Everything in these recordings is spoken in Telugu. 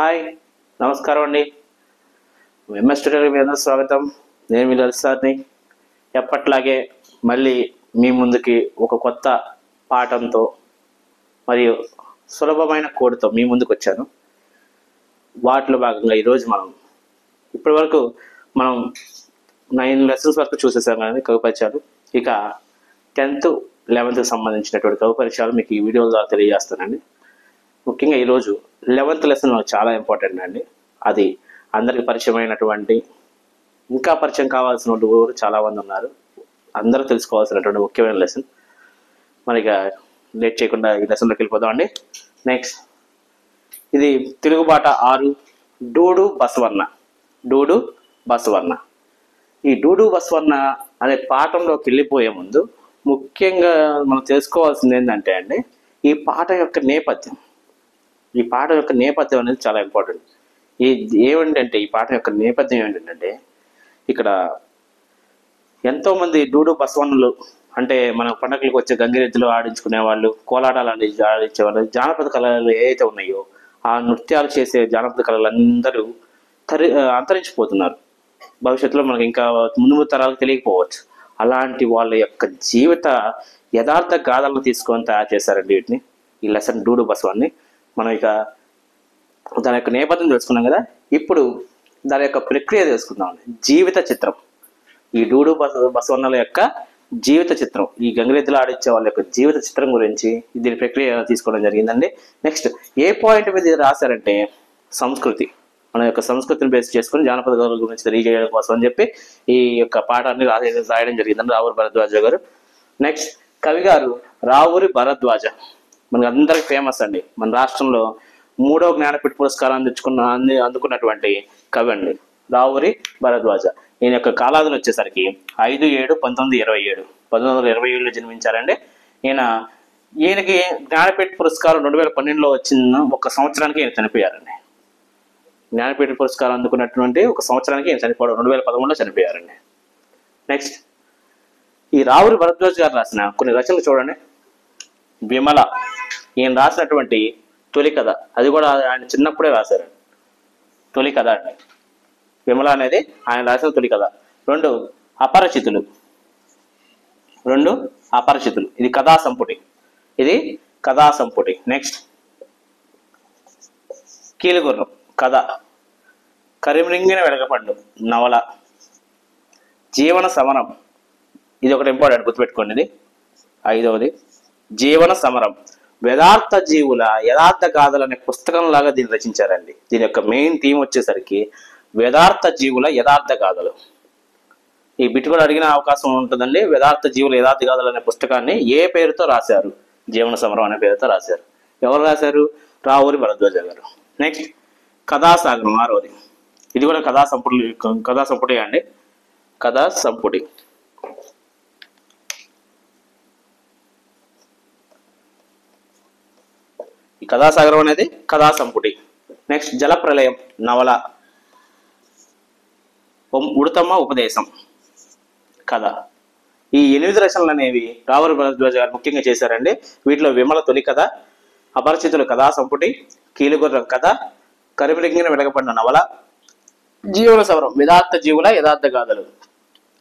హాయ్ నమస్కారం అండి. ఎంఎస్ స్టూడియోకి మీ అందరూ స్వాగతం. నేను మీ లలిత్ సార్ని. ఎప్పట్లాగే మళ్ళీ మీ ముందుకి ఒక కొత్త పాఠంతో మరియు సులభమైన కోడ్తో మీ ముందుకు వచ్చాను. వాటిలో భాగంగా ఈరోజు మనం ఇప్పటి వరకు మనం నైన్ లెసన్స్ వరకు చూసేసాం కానీ కవి పరిచయాలు ఇక టెన్త్ లెవెన్త్కి సంబంధించినటువంటి కవి పరిచయాలు మీకు ఈ వీడియోల ద్వారా తెలియజేస్తానండి. ముఖ్యంగా ఈరోజు లెవెన్త్ లెసన్ చాలా ఇంపార్టెంట్ అండి. అది అందరికి పరిచయం అయినటువంటి ఇంకా పరిచయం కావాల్సిన వాళ్ళు కూడా చాలామంది ఉన్నారు. అందరూ తెలుసుకోవాల్సినటువంటి ముఖ్యమైన లెసన్ మనకి లేట్ చేయకుండా ఈ లెసన్లోకి వెళ్ళిపోదాం అండి. నెక్స్ట్ ఇది తెలుగుబాట ఆరు డూడు బసవన్న డూడు బసవన్న ఈ డూడు బసవన్న అనే పాఠంలోకి వెళ్ళిపోయే ముందు ముఖ్యంగా మనం తెలుసుకోవాల్సింది ఏంటంటే అండి ఈ పాట యొక్క నేపథ్యం. ఈ పాట యొక్క నేపథ్యం అనేది చాలా ఇంపార్టెంట్. ఈ ఏమిటంటే ఈ పాట యొక్క నేపథ్యం ఏంటంటే ఇక్కడ ఎంతోమంది డూడు బసవన్నులు అంటే మన పండగలకు వచ్చే గంగిరెద్దులు ఆడించుకునే వాళ్ళు కోలాటాలు ఆడి ఆడించేవాళ్ళు జానపద కళలు ఏవైతే ఉన్నాయో ఆ నృత్యాలు చేసే జానపద కళలు అందరూ తరి అంతరించిపోతున్నారు. భవిష్యత్తులో మనకి ఇంకా ముందు ముందు తరాలకు తెలియకపోవచ్చు. అలాంటి వాళ్ళ యొక్క జీవిత యథార్థ గాథలను తీసుకొని తయారు చేశారండి వీటిని ఈ లెసన్ డూడు బసవాన్ని. మనం ఇక దాని యొక్క నేపథ్యం తెలుసుకున్నాం కదా. ఇప్పుడు దాని యొక్క ప్రక్రియ తెలుసుకుందాం. జీవిత చిత్రం. ఈ డూడు బస బసవన్నల యొక్క జీవిత చిత్రం. ఈ గంగిరెద్దులు ఆడించే వాళ్ళ యొక్క జీవిత చిత్రం గురించి దీని ప్రక్రియ తీసుకోవడం జరిగిందండి. నెక్స్ట్ ఏ పాయింట్ మీద రాశారంటే సంస్కృతి. మన యొక్క సంస్కృతిని బేస్ చేసుకుని జానపద గౌరవ గురించి తెలియజేయడం కోసం అని చెప్పి ఈ యొక్క పాఠాన్ని రాయడం జరిగిందండి రావూరి భరద్వాజ గారు. నెక్స్ట్ కవి గారు రావూరి భరద్వాజ. మనకి అందరికి ఫేమస్ అండి. మన రాష్ట్రంలో మూడో జ్ఞానపీఠ పురస్కారం అందించుకున్న అంది అందుకున్నటువంటి కవి అండి రావురి భరద్వాజ. ఈయన యొక్క కాలాదులు వచ్చేసరికి ఐదు ఏడు పంతొమ్మిది ఇరవై ఏడు. పంతొమ్మిది వందల ఇరవై ఏడులో జన్మించారండి. ఈయన ఈయనకి జ్ఞానపీఠ పురస్కారం రెండు వేల పన్నెండులో వచ్చిన ఒక సంవత్సరానికి ఈయన చనిపోయారండి. జ్ఞానపీఠ పురస్కారం అందుకున్నటువంటి ఒక సంవత్సరానికి ఈయన చనిపోవడం రెండు వేల పదమూడులో చనిపోయారండి. నెక్స్ట్ ఈ రావురి భరద్వాజ్ గారు రాసిన కొన్ని రచనలు చూడండి. విమల ఈయన రాసినటువంటి తొలి కథ. అది కూడా ఆయన చిన్నప్పుడే రాశారు. తొలి కథ అండి. విమల అనేది ఆయన రాసిన తొలి కథ. రెండు అపరిచితులు. రెండు అపరిచితులు. ఇది కథా సంపుటి. ఇది కథా సంపుటి. నెక్స్ట్ కీలుగుర్రం. కథ. కరిమిరింగిన వెలగపండు. నవల. జీవన సమరం. ఇది ఒకటి ఇంపార్టెంట్ గుర్తుపెట్టుకోండి ఇది. ఐదవది. జీవన సమరం. వేదార్థ జీవుల యథార్థ గాథలు అనే పుస్తకం లాగా దీన్ని రచించారండి. దీని యొక్క మెయిన్ థీమ్ వచ్చేసరికి వేదార్థ జీవుల యథార్థ గాథలు. ఈ బిట్ కూడా అడిగిన అవకాశం ఉంటుందండి. వేదార్థ జీవుల యథార్థ గాథలు అనే పుస్తకాన్ని ఏ పేరుతో రాశారు? జీవన సమరం అనే పేరుతో రాశారు. ఎవరు రాశారు? రావూరి భరద్వాజ గారు. నెక్స్ట్ కథాసాగరం ఆరోది ఇది కూడా కథా సంపుటి కథా సంపుటి అండి. కథా సంపుటి కథాసాగరం అనేది కథా సంపుటి నెక్స్ట్ జలప్రలయం నవల ఉడతమ్మ ఉపదేశం కథ. ఈ ఎనిమిది రచనలు అనేవి రావూరి భరద్వాజ్ గారు ముఖ్యంగా చేశారండి. వీటిలో విమల తొలి కథ అపరిచితుల కథా సంపుటి కీలుగుర్రం కథ కరిమిలింగిన వెలగపడిన నవల జీవుల సవరం యథార్థ జీవుల యథార్థ గాథలు.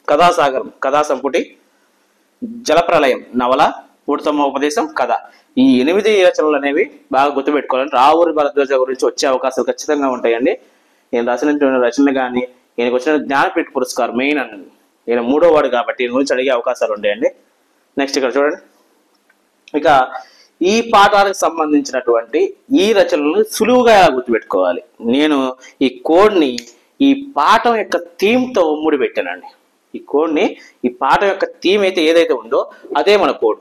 కథాసాగరం కథా సంపుటి జలప్రలయం నవల ఉడతమ్మ ఉపదేశం కథ. ఈ ఎనిమిది రచనలు అనేవి బాగా గుర్తుపెట్టుకోవాలంటే రావూరి భరద్వాజ గురించి వచ్చే అవకాశాలు ఖచ్చితంగా ఉంటాయండి. నేను రాసినటువంటి రచనలు కానీ ఈయనకు వచ్చిన జ్ఞానపీఠ పురస్కారం మెయిన్ అని. ఈయన మూడో వాడు కాబట్టి ఈయన గురించి అడిగే అవకాశాలు ఉంటాయండి. నెక్స్ట్ ఇక్కడ చూడండి. ఇక ఈ పాఠాలకు సంబంధించినటువంటి ఈ రచనలను సులువుగా గుర్తుపెట్టుకోవాలి. నేను ఈ కోడ్ని ఈ పాఠం యొక్క థీమ్తో ముడిపెట్టానండి. ఈ కోడ్ని ఈ పాఠం యొక్క థీమ్ అయితే ఏదైతే ఉందో అదే మన కోడ్.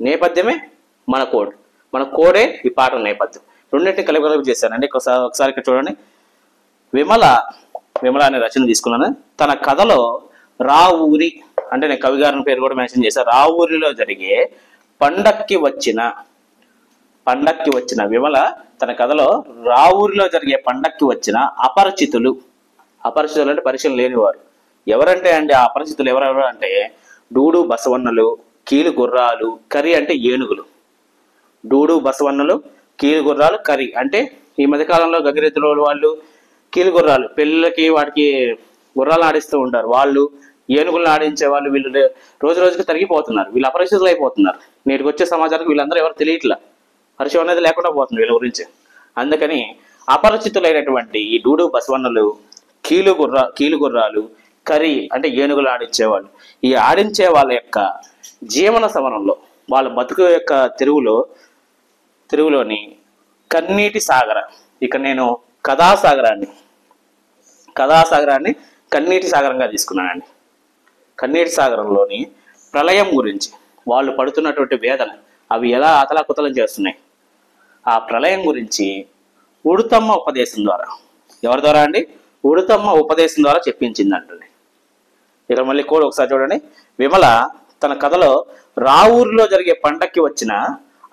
నేపథ్యమే మన కోడ్. మన కోడే ఈ పాటల నేపథ్యం. రెండింటిని కలిపి కలిపి చేశానండి ఒకసారి ఒకసారి ఇక్కడ చూడండి. విమల విమల అనే రచన తీసుకున్నాను. తన కథలో రా ఊరి అంటే నేను కవి గారిని పేరు కూడా మెన్షన్ చేశాను ఊరిలో జరిగే పండక్కి వచ్చిన పండక్కి వచ్చిన విమల తన కథలో రా ఊరిలో జరిగే పండక్కి వచ్చిన అపరిచితులు. అపరిచితులు అంటే పరిచయం లేనివారు. ఎవరంటే అండి ఆ అపరిచితులు ఎవరెవరు అంటే డూడు బసవన్నలు కీలు గుర్రాలు కరి అంటే ఏనుగులు. డూడు బసవన్నలు కీలు గుర్రాలు కరి అంటే ఈ మధ్యకాలంలో గంగిరెద్దుల వాళ్ళు కీలు గుర్రాలు పెళ్ళిళ్ళకి వాటికి గుర్రాలు ఆడిస్తూ ఉంటారు. వాళ్ళు ఏనుగులను ఆడించే వాళ్ళు వీళ్ళు రోజు రోజుకి తరిగిపోతున్నారు. వీళ్ళు అపరిచితులు అయిపోతున్నారు. నేటికి వచ్చే సమాజానికి వీళ్ళందరూ ఎవరు తెలియట్లా? పరిచయం అనేది లేకుండా పోతుంది వీళ్ళ గురించి. అందుకని అపరిచితులైనటువంటి ఈ డూడు బసవన్నలు కీలు గుర్ర కీలు గుర్రాలు కరి అంటే ఏనుగులు ఆడించేవాళ్ళు. ఈ ఆడించే వాళ్ళ యొక్క జీవన సమరంలో వాళ్ళ బతుకు యొక్క తిరుగులో తిరుగులోని కన్నీటి సాగర ఇక నేను కథాసాగరాన్ని కథాసాగరాన్ని కన్నీటి సాగరంగా తీసుకున్నానండి. కన్నీటి సాగరంలోని ప్రళయం గురించి వాళ్ళు పడుతున్నటువంటి వేదన అవి ఎలా అతలాకుతలం చేస్తున్నాయి? ఆ ప్రళయం గురించి ఉడుతమ్మ ఉపదేశం ద్వారా ఎవరి ద్వారా అండి? ఉడుతమ్మ ఉపదేశం ద్వారా చెప్పించిందంటండి. ఇక్కడ మళ్ళీ కోడ్ ఒకసారి చూడండి. విమల తన కథలో రావూరులో జరిగే పండక్కి వచ్చిన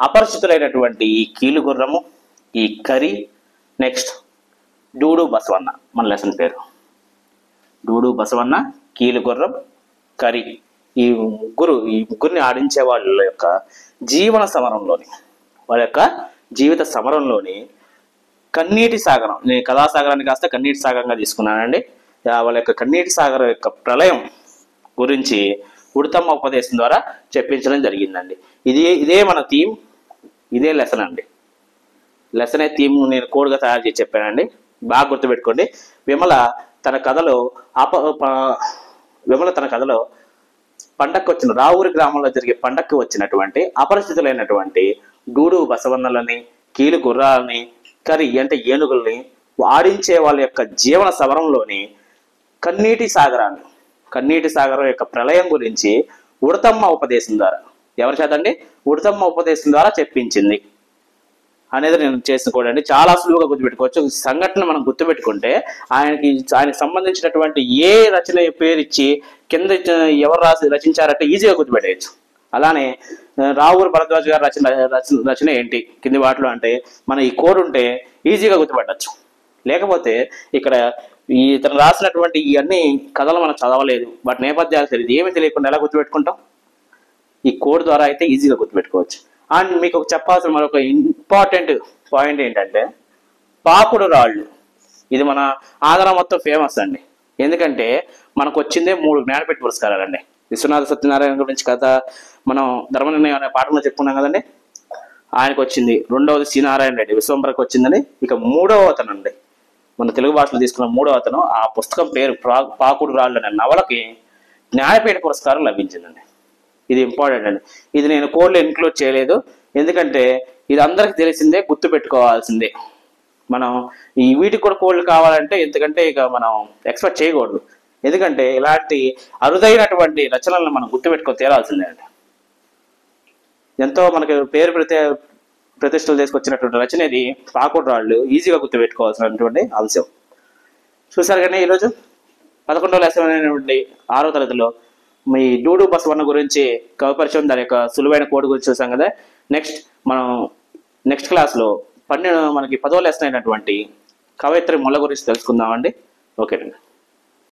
అపరిచితులైనటువంటి ఈ కీలుగుర్రము ఈ కరి నెక్స్ట్ డూడు బసవన్న మన లెసన్ పేరు. డూడు బసవన్న కీలుగుర్రం కరి ఈ ముగ్గురు ఈ ముగ్గురిని ఆడించే వాళ్ళ యొక్క జీవన సమరంలోని వాళ్ళ యొక్క జీవిత సమరంలోని కన్నీటి సాగరం నేను కథాసాగరాన్ని కాస్త కన్నీటి సాగరంగా తీసుకున్నానండి. వాళ్ళ యొక్క కన్నీటి సాగర్ యొక్క ప్రళయం గురించి ఉడతమ్మ ఉపదేశం ద్వారా చెప్పించడం జరిగిందండి. ఇది ఇదే మన థీమ్ ఇదే లెసన్ అండి. లెసన్ థీమ్ నేను కోడ్గా తయారు చేసి చెప్పానండి. బాగా గుర్తుపెట్టుకోండి. విమల తన కథలో అప విమల తన కథలో పండక్కి వచ్చిన రావూరి గ్రామంలో జరిగే పండక్కి వచ్చినటువంటి అపరిచితులైనటువంటి గూడు బసవన్నలని కీలు గుర్రాలని కరి అంటే ఏనుగుల్ని వాడించే వాళ్ళ యొక్క జీవన సమరంలోని కన్నీటి సాగరాన్ని కన్నీటి సాగరం యొక్క ప్రళయం గురించి ఉడతమ్మ ఉపదేశం ద్వారా. ఎవరి చేతండి ఉడతమ్మ ఉపదేశం ద్వారా చెప్పించింది. అనేది నేను చేసిన కూడా అండి చాలా సులువుగా గుర్తుపెట్టుకోవచ్చు. సంఘటన మనం గుర్తుపెట్టుకుంటే ఆయనకి ఆయనకి సంబంధించినటువంటి ఏ రచన పేరు ఇచ్చి కింద ఎవరు రాసి రచించారంటే ఈజీగా గుర్తుపెట్టేయచ్చు. అలానే ఆ, రావూరు భరద్వాజ్ గారు రచన రచన రచన ఏంటి? కింది వాటిలో అంటే మన ఈ కోడ్ ఉంటే ఈజీగా గుర్తుపెట్టచ్చు. లేకపోతే ఇక్కడ ఈ ఇతను రాసినటువంటి ఇవన్నీ కథలు మనం చదవలేదు. వాటి నేపథ్యాలు తెలియదు ఏమీ తెలియకుండా ఎలా గుర్తుపెట్టుకుంటాం? ఈ కోడ్ ద్వారా అయితే ఈజీగా గుర్తుపెట్టుకోవచ్చు. అండ్ మీకు చెప్పాల్సిన మరొక ఇంపార్టెంట్ పాయింట్ ఏంటంటే పాకుడు రాళ్ళు. ఇది మన ఆంధ్ర మొత్తం ఫేమస్ అండి. ఎందుకంటే మనకు వచ్చిందే మూడు జ్ఞానపేట పురస్కారాలు అండి విశ్వనాథ సత్యనారాయణ గురించి కథ మనం ధర్మనిర్ణయం అనే పాఠంలో చెప్పుకున్నాం కదండి? ఆయనకు వచ్చింది రెండవది సి నారాయణ రెడ్డి విశ్వంబరకు వచ్చిందని. ఇక మూడవ అతను అండి మన తెలుగు భాషలో తీసుకున్న మూడో అతను ఆ పుస్తకం పేరు పాకుడు రాళ్ళు అనే నవలకి జ్ఞానపీఠ పురస్కారం లభించిందండి. ఇది ఇంపార్టెంట్ అండి. ఇది నేను కోడ్లో ఇన్క్లూడ్ చేయలేదు. ఎందుకంటే ఇది అందరికి తెలిసిందే గుర్తు పెట్టుకోవాల్సిందే. మనం ఈ వీటికి కూడా కోడ్లు కావాలంటే ఎందుకంటే ఇక మనం ఎక్స్పెక్ట్ చేయకూడదు. ఎందుకంటే ఇలాంటి అరుదైనటువంటి రచనలను మనం గుర్తుపెట్టుకొని తీరాల్సిందే అండి. ఎంతో మనకి పేరు ప్రతి ప్రతిష్టలు తీసుకొచ్చినటువంటి రచన ఇది. పాకుడు రాళ్ళు ఈజీగా గుర్తుపెట్టుకోవాల్సినటువంటి అంశం. చూసారు కానీ ఈరోజు? పదకొండవ లెసన్ ఆరో తరగతిలో మీ డూడు బసవన్న గురించి కవిపరిచయం దాని యొక్క సులువైన కోడ్ గురించి చూసాం కదా. నెక్స్ట్ మనం నెక్స్ట్ క్లాస్లో పన్నెండు మనకి పదో లెసన్ అయినటువంటి కవయిత్రి ముళ్ళ గురించి తెలుసుకుందామండి. ఓకేనండి